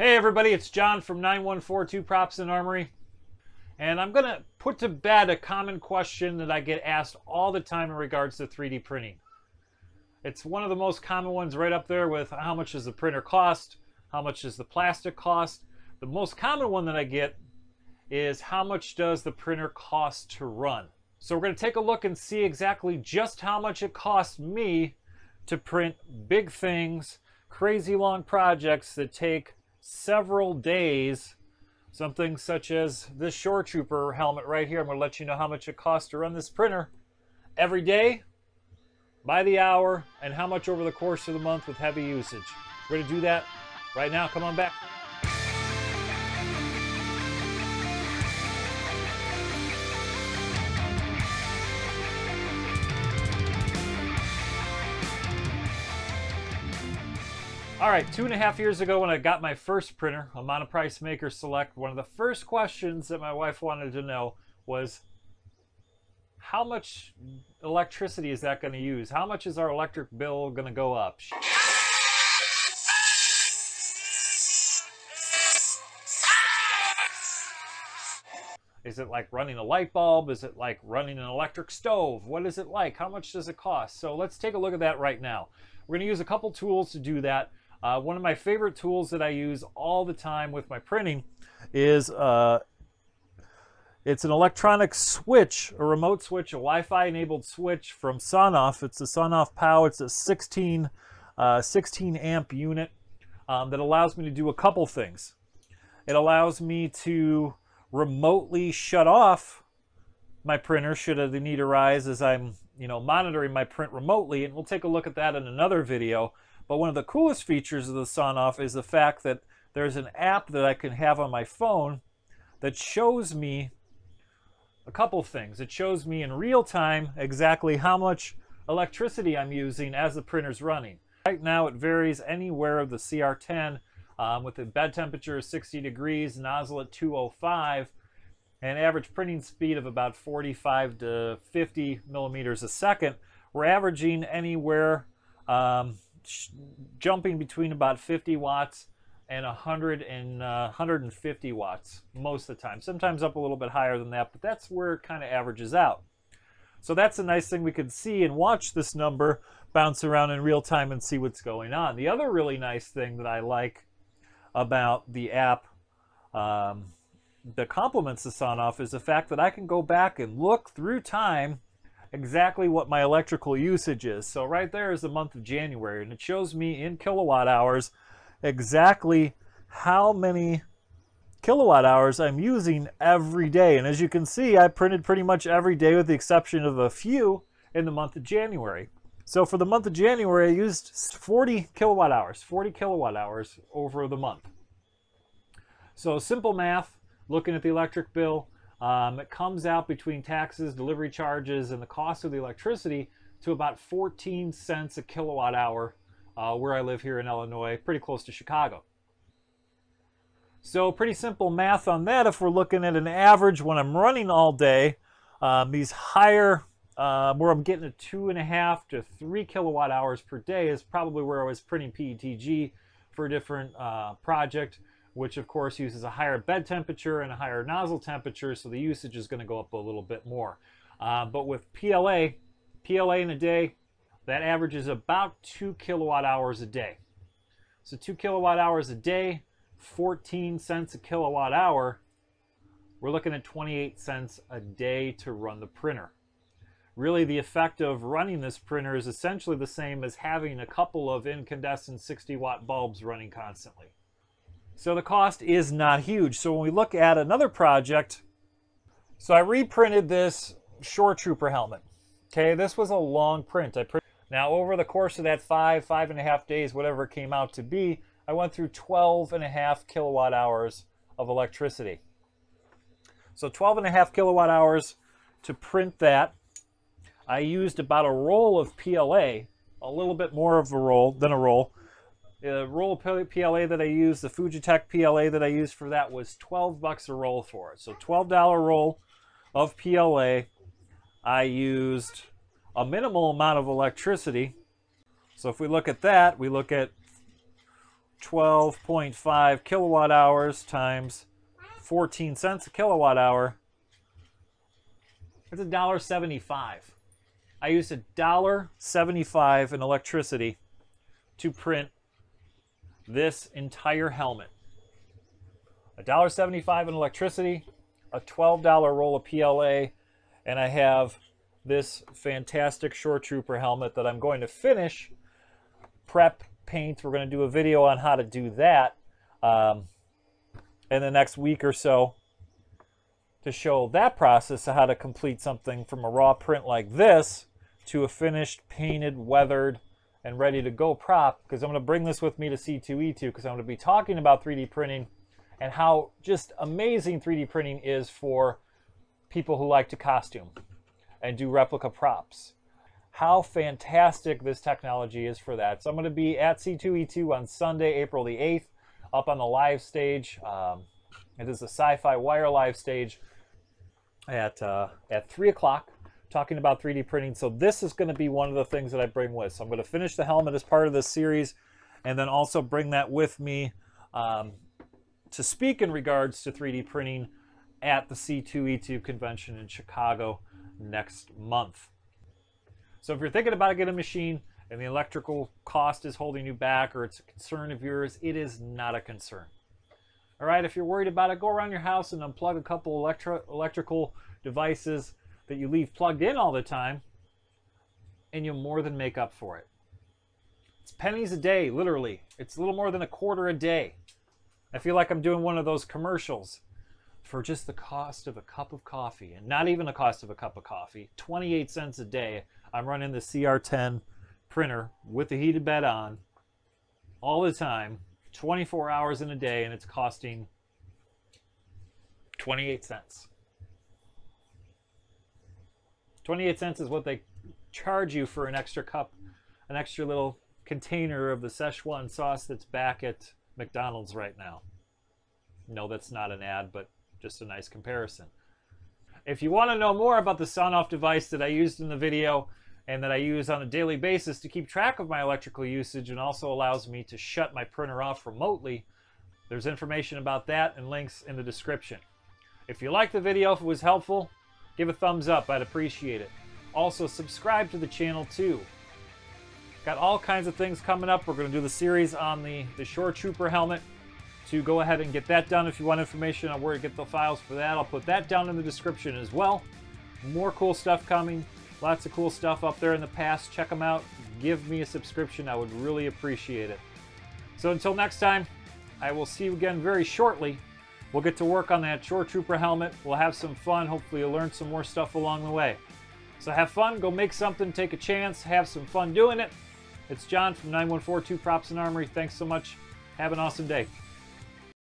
Hey everybody, it's John from 9142 Props and Armory. And I'm going to put to bed a common question that I get asked all the time in regards to 3D printing. It's one of the most common ones right up there with how much does the printer cost? How much does the plastic cost? The most common one that I get is how much does the printer cost to run? So we're going to take a look and see exactly just how much it costs me to print big things, crazy long projects that take several days. Something such as this Shore Trooper helmet right here. I'm going to let you know how much it costs to run this printer every day, by the hour, and how much over the course of the month with heavy usage. We're going to do that right now. Come on back. All right, two and a half years ago when I got my first printer, a Monoprice Maker Select, one of the first questions that my wife wanted to know was, how much electricity is that going to use? How much is our electric bill going to go up? Is it like running a light bulb? Is it like running an electric stove? What is it like? How much does it cost? So let's take a look at that right now. We're going to use a couple tools to do that. Uh, one of my favorite tools that I use all the time with my printing is uh, it's an electronic switch, a remote switch, a Wi-Fi enabled switch from Sonoff. It's a Sonoff POW. It's a 16, uh, 16 amp unit um, that allows me to do a couple things. It allows me to remotely shut off my printer should the need arise as I'm you know monitoring my print remotely and we'll take a look at that in another video but one of the coolest features of the Sonoff is the fact that there's an app that I can have on my phone that shows me a couple things. It shows me in real time exactly how much electricity I'm using as the printer's running. Right now it varies anywhere of the CR10 um, with the bed temperature of 60 degrees, nozzle at 205, and average printing speed of about 45 to 50 millimeters a second. We're averaging anywhere um, jumping between about 50 watts and 100 and uh, 150 watts most of the time. Sometimes up a little bit higher than that, but that's where it kind of averages out. So that's a nice thing we can see and watch this number bounce around in real time and see what's going on. The other really nice thing that I like about the app um, that complements the Sonoff is the fact that I can go back and look through time exactly what my electrical usage is. So right there is the month of January, and it shows me in kilowatt hours exactly how many kilowatt hours I'm using every day. And as you can see, I printed pretty much every day with the exception of a few in the month of January. So for the month of January, I used 40 kilowatt hours, 40 kilowatt hours over the month. So simple math, looking at the electric bill, um, it comes out between taxes, delivery charges, and the cost of the electricity to about 14 cents a kilowatt hour uh, where I live here in Illinois, pretty close to Chicago. So pretty simple math on that. If we're looking at an average when I'm running all day, um, these higher, uh, where I'm getting a two and a half to three kilowatt hours per day is probably where I was printing PETG for a different uh, project which of course uses a higher bed temperature and a higher nozzle temperature, so the usage is going to go up a little bit more. Uh, but with PLA, PLA in a day, that averages about 2 kilowatt hours a day. So 2 kilowatt hours a day, 14 cents a kilowatt hour, we're looking at 28 cents a day to run the printer. Really, the effect of running this printer is essentially the same as having a couple of incandescent 60 watt bulbs running constantly. So the cost is not huge. So when we look at another project, so I reprinted this Shore Trooper helmet. Okay, this was a long print. I print now over the course of that five, five and a half days, whatever it came out to be, I went through 12 and a half kilowatt hours of electricity. So 12 and a half kilowatt hours to print that. I used about a roll of PLA, a little bit more of a roll than a roll, the roll of PLA that I used, the Fugetek PLA that I used for that was 12 bucks a roll for it. So $12 roll of PLA. I used a minimal amount of electricity. So if we look at that, we look at 12.5 kilowatt hours times 14 cents a kilowatt hour. It's a dollar seventy-five. I used a dollar seventy-five in electricity to print this entire helmet. A dollar seventy-five in electricity, a twelve dollar roll of PLA, and I have this fantastic Shore Trooper helmet that I'm going to finish, prep, paint. We're going to do a video on how to do that um, in the next week or so to show that process of how to complete something from a raw print like this to a finished, painted, weathered, and ready to go prop because I'm going to bring this with me to C2E2 because I'm going to be talking about 3D printing and how just amazing 3D printing is for people who like to costume and do replica props. How fantastic this technology is for that. So I'm going to be at C2E2 on Sunday, April the 8th, up on the live stage. Um, it is the Sci-Fi Wire live stage at uh, at 3 o'clock talking about 3D printing. So this is going to be one of the things that I bring with. So I'm going to finish the helmet as part of this series and then also bring that with me um, to speak in regards to 3D printing at the C2E2 convention in Chicago next month. So if you're thinking about getting a machine and the electrical cost is holding you back or it's a concern of yours, it is not a concern. All right, if you're worried about it, go around your house and unplug a couple electro electrical devices that you leave plugged in all the time, and you'll more than make up for it. It's pennies a day, literally. It's a little more than a quarter a day. I feel like I'm doing one of those commercials for just the cost of a cup of coffee, and not even the cost of a cup of coffee, 28 cents a day. I'm running the CR10 printer with the heated bed on all the time, 24 hours in a day, and it's costing 28 cents. 28 cents is what they charge you for an extra cup, an extra little container of the Szechuan sauce that's back at McDonald's right now. No, that's not an ad, but just a nice comparison. If you want to know more about the Sonoff device that I used in the video and that I use on a daily basis to keep track of my electrical usage and also allows me to shut my printer off remotely, there's information about that and links in the description. If you liked the video, if it was helpful, give a thumbs up. I'd appreciate it. Also, subscribe to the channel too. Got all kinds of things coming up. We're going to do the series on the, the Shore Trooper helmet. To go ahead and get that done. If you want information on where to get the files for that, I'll put that down in the description as well. More cool stuff coming. Lots of cool stuff up there in the past. Check them out. Give me a subscription. I would really appreciate it. So until next time, I will see you again very shortly. We'll get to work on that Shore Trooper helmet. We'll have some fun. Hopefully you'll learn some more stuff along the way. So have fun. Go make something. Take a chance. Have some fun doing it. It's John from 9142 Props and Armory. Thanks so much. Have an awesome day.